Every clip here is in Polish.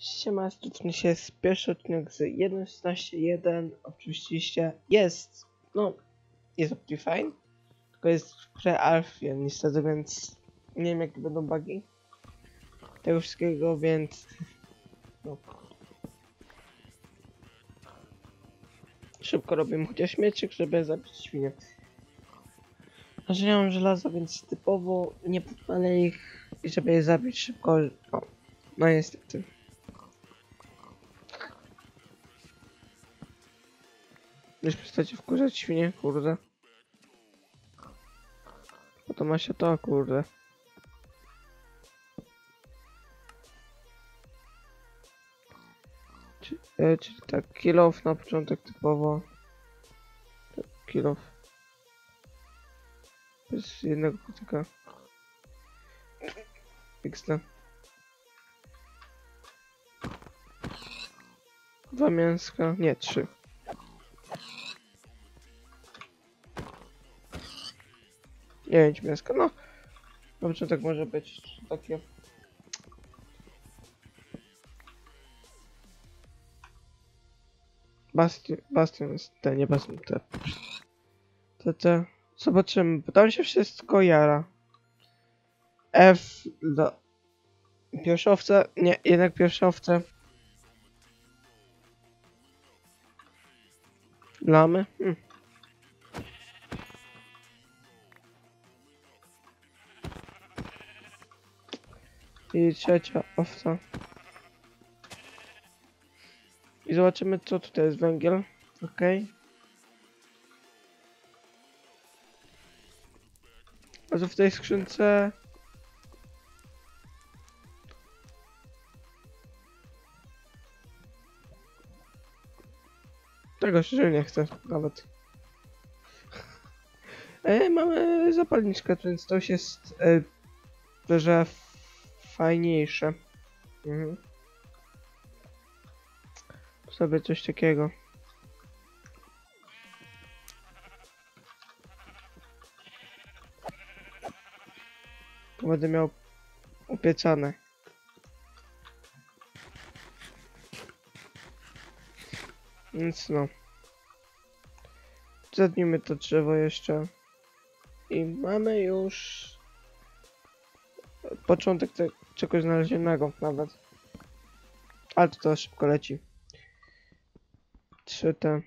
Siema, styczny się z pierwszy odcinek z 1.16.1 oczywiście jest, no, jest Optifine, tylko jest w pre-alfie niestety, więc nie wiem jakie będą bugi tego wszystkiego, więc no. Szybko robimy chociaż mieczek, żeby zabić świnię. A że nie mam żelaza, więc typowo nie podpalę ich żeby je zabić szybko, o, no niestety. Już przestacie wkurzać świnie, kurde. Bo to ma się to, kurde. Czy, e, czyli tak, kill off na początek typowo. Tak, kill off. Bez jednego kotyka. XD. Dwa mięska, nie, trzy. Dziewięć mięska, no. Dobrze, tak może być. Takie. Bastion, bastion jest te, nie bastion, te. Te, te. Zobaczymy, tam się wszystko jara. F do... Pierwszowce, nie, jednak pierwszowce. Lamy? Hmm. I trzecia owca. I zobaczymy co tutaj jest węgiel. Ok. A co w tej skrzynce? Tego szczerze nie chcę nawet. E, mamy zapalniczkę, więc to już jest e, że fajniejsze. Mhm. Sobie coś takiego. Będę miał upieczane. Więc no. Zadnijmy to drzewo jeszcze. I mamy już początek te, czegoś znalezionego nawet. Ale to, to szybko leci. Trzy te.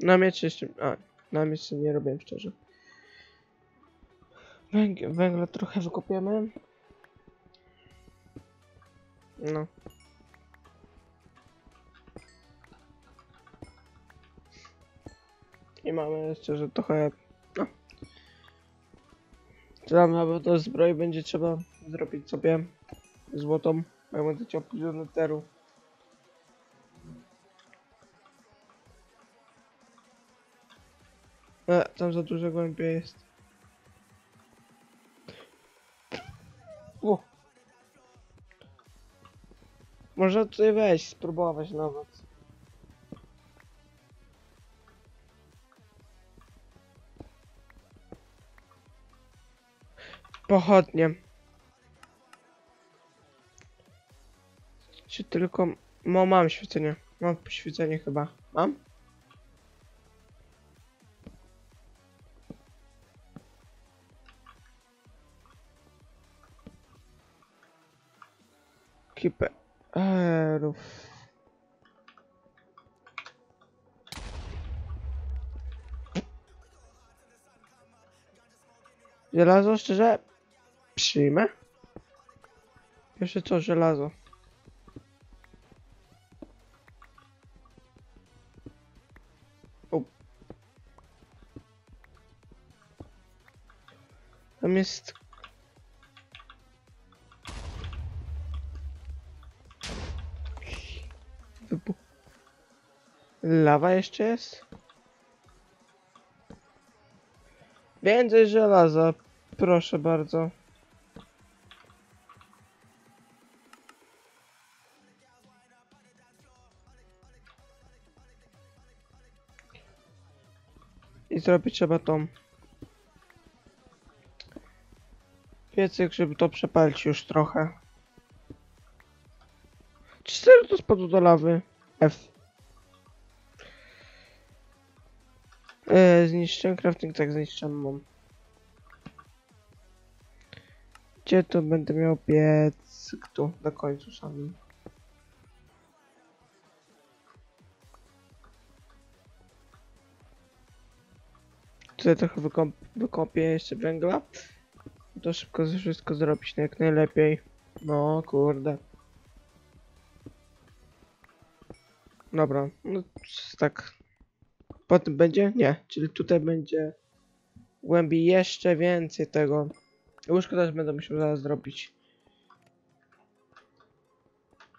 Na miecz jeszcze... A, na miecz nie robiłem szczerze. Węg węgla trochę wykopiemy. No. I mamy jeszcze, że trochę... No. Tam nawet do zbroi będzie trzeba zrobić sobie złotą. Jak będę chciał pójść do neteru. E, tam za dużo głębie jest. Można tutaj wejść, spróbować nawet. Pochodnie. Czy tylko... No mam świecenie. Mam świecenie chyba. Mam? Żelazo szczerze przyjmę. Jeszcze co żelazo? O. Tam jest Wybuch. Lawa jeszcze jest? Więcej żelaza, Proszę bardzo. I zrobić trzeba tą piecyk, żeby to przepalić już trochę. Czy serio to spadło do lawy? F. Eee, zniszczyłem crafting, tak zniszczyłem mam. Gdzie to będę miał piec? Tu, na końcu samym. Tutaj trochę wykop wykopię jeszcze węgla. To szybko wszystko zrobić no jak najlepiej. No kurde. Dobra, no tak. Potem będzie? Nie, czyli tutaj będzie głębiej jeszcze więcej tego. Łóżko też będę musiał zaraz zrobić.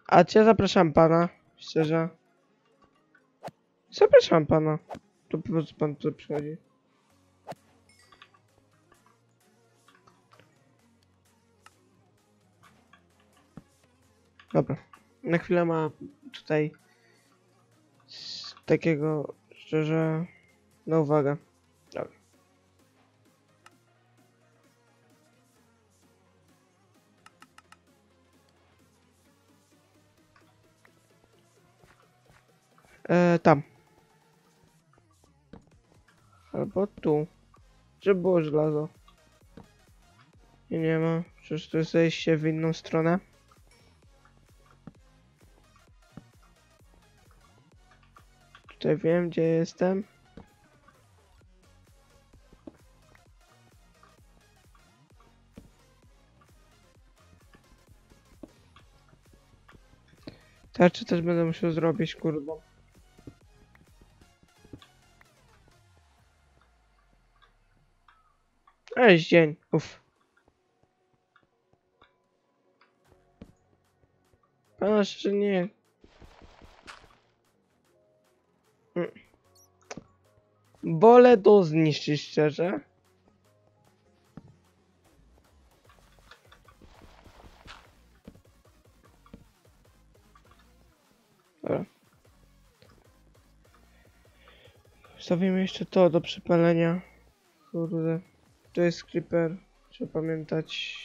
A cię zapraszam pana, szczerze. Zapraszam pana. To po prostu pan tu przychodzi. Dobra. Na chwilę ma tutaj takiego szczerze na uwagę. E, tam. Albo tu. Żeby było żelazo. Nie, nie ma. Przecież to jest zejście w inną stronę. Tutaj wiem, gdzie jestem. Tarczy też będę musiał zrobić, kurde. Jest dzień, uff. Pana jeszcze nie. Mm. Wolę to zniszczyć szczerze. Dobra. Jeszcze to do przypalenia. Kurde. To jest creeper. Trzeba pamiętać.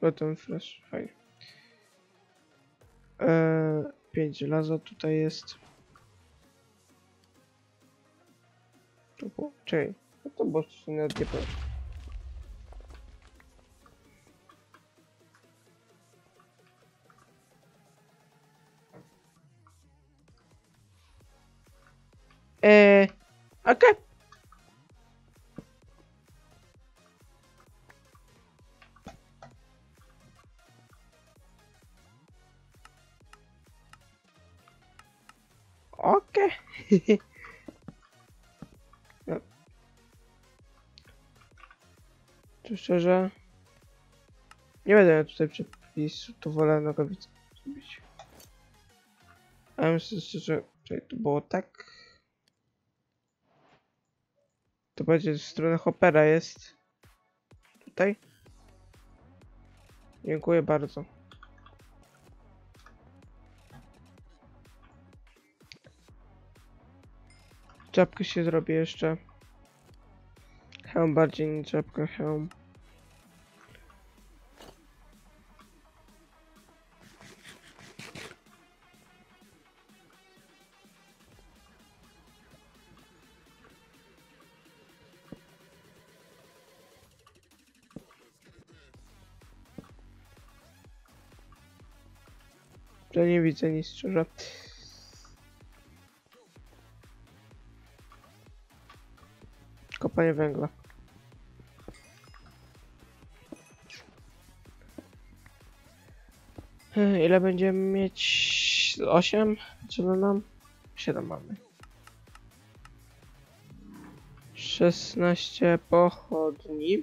Potem flash. Fajnie. Eee, 5 żelaza tutaj jest. To było, czekaj, no to było nawet nie powiem. Eee, okej. No. Tu szczerze... Nie będę tutaj przepisu, to wolę nogawice zrobić. A myślę szczerze, że to było tak... Będzie w stronę Hoppera jest. Tutaj. Dziękuję bardzo. Czapkę się zrobię jeszcze. Hełm bardziej niż czapkę, hełm. Nic szczerze. Kopanie węgla. Hmm, Ile będziemy mieć? 8? Trzeba nam? 7 mamy. 16 pochodni.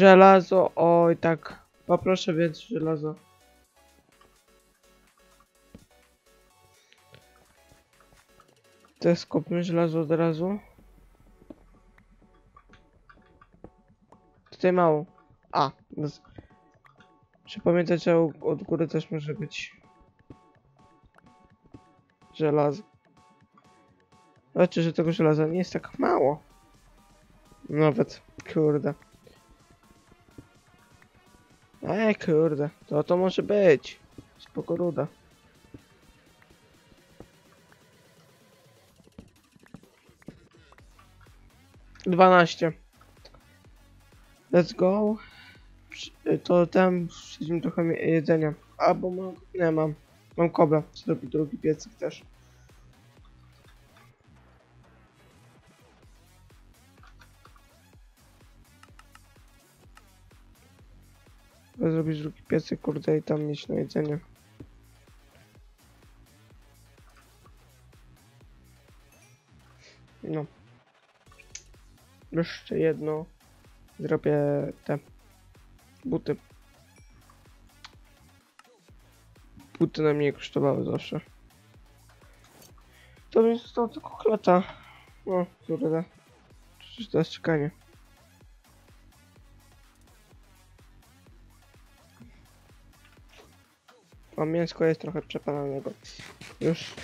Żelazo, oj tak. Poproszę więc żelazo. To skupmy żelazo od razu. Tutaj mało. A, no z- Muszę pamiętać, że od góry też może być żelazo. Znaczy, że tego żelaza nie jest tak mało. Nawet, kurde. Ej, kurde, to to może być. Spoko ruda. Dwanaście. Let's go. Przy- To tam przyjdziemy trochę jedzenia. Albo mam, nie mam. Mam kobra. Zrobię drugi piecyk też. Zrobić drugi piecyk, kurde, i tam mieć na jedzenie. No. Jeszcze jedno. Zrobię te buty. Buty na mnie kosztowały zawsze. To mi zostało tylko klata. O, kurde. Przecież to jest czekanie. A mięsko jest trochę przepalanego. Już.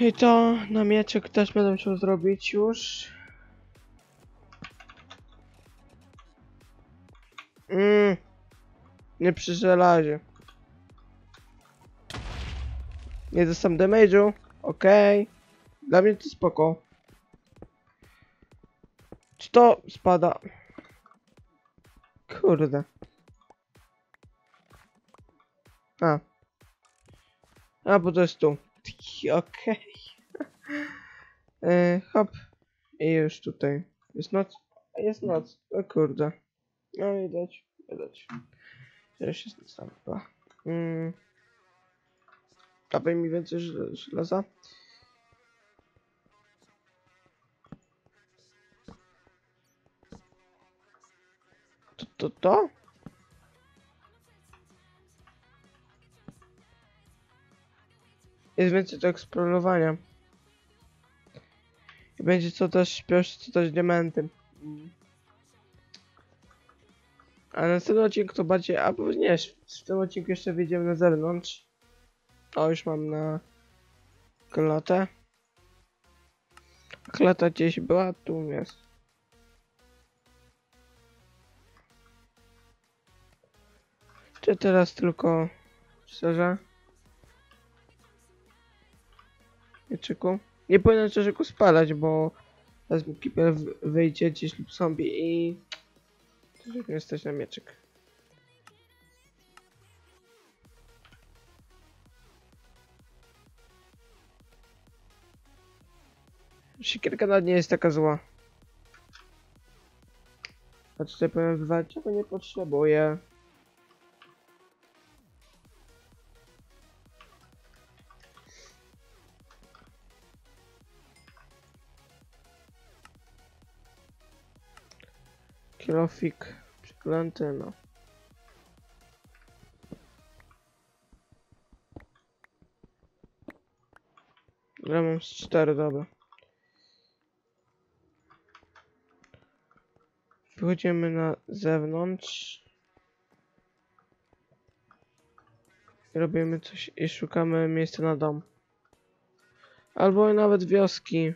I to na mieczek też będę musiał zrobić już. Mm. Nie przy żelazie. Nie dostam damage'u. Okej. Dla mnie to spoko. Czy to spada? Kurde. A. A, bo to jest tu. Okej. Okay. hop. I już tutaj. Jest noc? Jest noc. O kurde. No widać, widać. Noc tam chyba. Mm. Dawaj mi więcej żel- żelaza. To, to, to? Jest więcej do eksplorowania. I będzie co też śpieszy, co też diamenty. Mm. A na następnym odcinku to bardziej, albo nie, w tym odcinku jeszcze wyjdziemy na zewnątrz. O, już mam na klatę. Klata gdzieś była, tu jest. Czy teraz tylko szczerze? Mieczyku? Nie powinien szczerzeku spadać, bo teraz mi kiper wyjdzie gdzieś lub zombie i... Żeby nie stać na mieczyk. Siekierka nawet nie jest taka zła. A tutaj powiem wywalić, czego nie potrzebuję. Kilofik przyklęty, no. Ja mam cztery, dobra. Wychodzimy na zewnątrz. Robimy coś i szukamy miejsca na dom. Albo nawet wioski.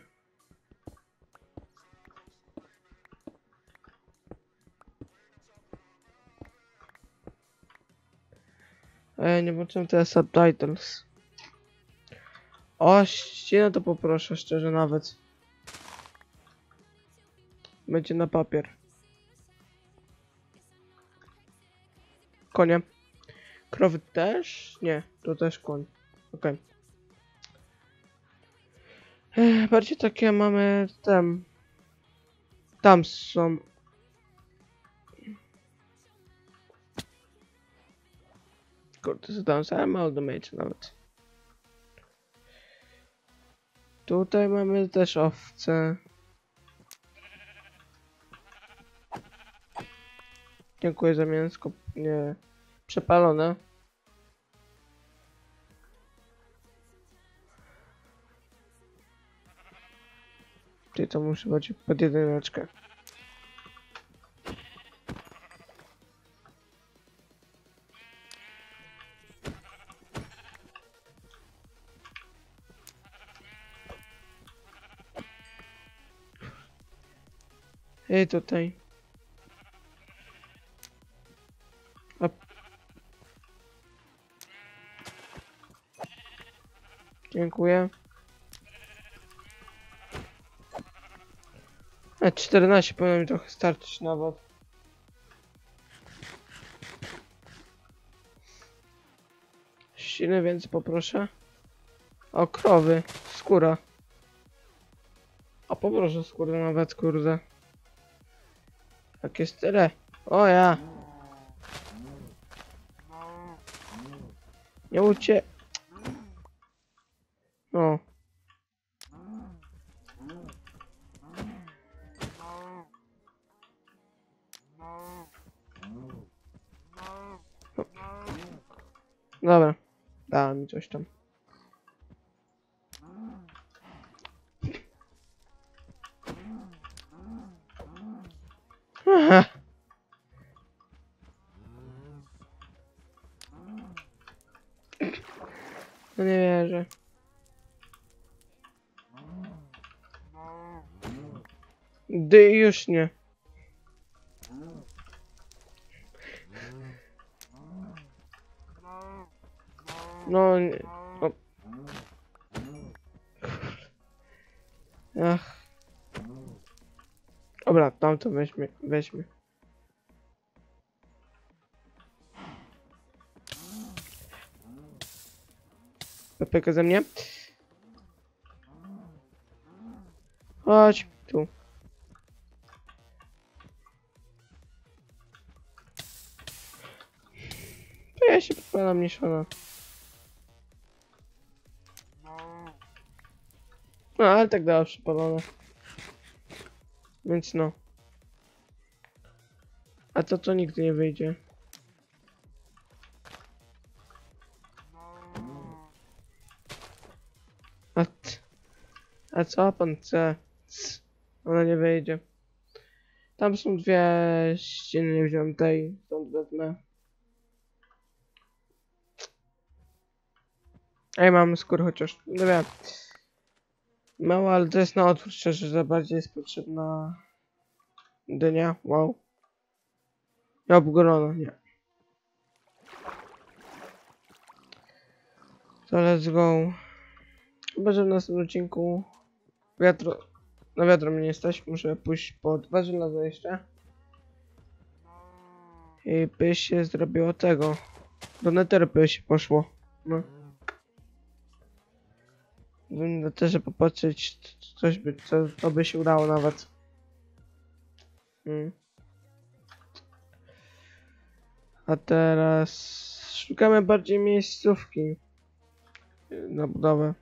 Ej, nie włączyłem teraz subtitles. O, ścianę to poproszę, szczerze nawet. Będzie na papier. Konie. Krowy też? Nie, to też koń. Okej. Okay. Bardziej takie mamy tam. Tam są. Kurczę, zdążyłem Mal do Mage nawet. Tutaj mamy też owce. Dziękuję za mięsko. Nie. Przepalone. Czyli to musi być pod jedyneczkę. I tutaj. Dziękuję. E, 14 powinno mi trochę starczyć nawet. Ściny więc poproszę. O, krowy. Skóra. A poproszę skórę nawet, kurde. Jak jest tyle. O ja. Nie ucie... No. Dobra. Dała mi coś tam. Aha. No nie wierzę. Dy już nie. No nie. O. Ach. Dobra, tam to weźmy, weźmy. Pepeka ze mnie. Chodź, tu. Się podpalam niszona. No, ale tak dała przypalone. Więc no. A to to nigdy nie wyjdzie. A, a co pan chce? Ona nie wyjdzie. Tam są dwie ściany, nie wziąłem tej, stąd wezmę. Ej, mam skór chociaż. No wiem. Mało, ale to jest na otwór, szczerze, że bardziej jest potrzebna dynia. Wow. Nie obgolona, nie. To let's go. Chyba, że w następnym odcinku wiatro... Na wiatro mnie nie stać, muszę pójść pod warzyna jeszcze. I by się zrobiło tego. Do neteru by się poszło. No. Bym też popatrzeć, c- coś by, co, to by się udało nawet. Mm. A teraz szukamy bardziej miejscówki na budowę.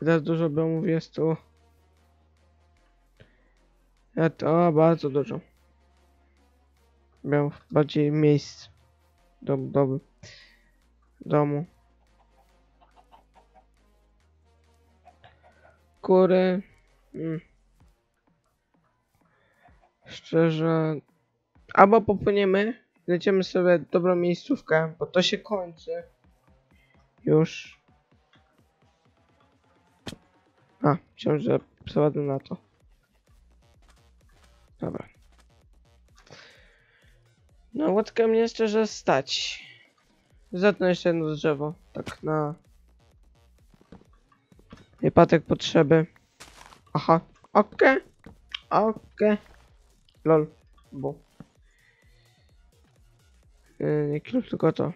Teraz dużo domów jest tu. Ja to bardzo dużo. Miał bardziej miejsc do budowy domu. Kury. Mm. Szczerze. Albo popłyniemy, znajdziemy sobie dobrą miejscówkę, bo to się kończy. Już. A, myślałem, że przeładę na to. Dobra. No, łódkę mnie szczerze stać. Zetnę jeszcze jedno drzewo, tak na wypadek potrzeby. Aha, okej, okej. Lol, bo. Yy, nie kilo, tylko to.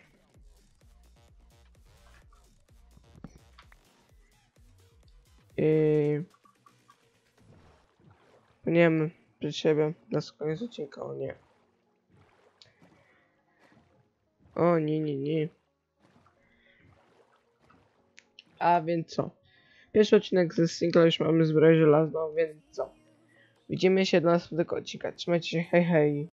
Nie wiem, przed siebie, na koniec odcinka, o nie. O nie, nie, nie. A więc co? Pierwszy odcinek ze singla już mamy zbroję żelazną, więc co? Widzimy się do następnego odcinka. Trzymajcie się, hej hej.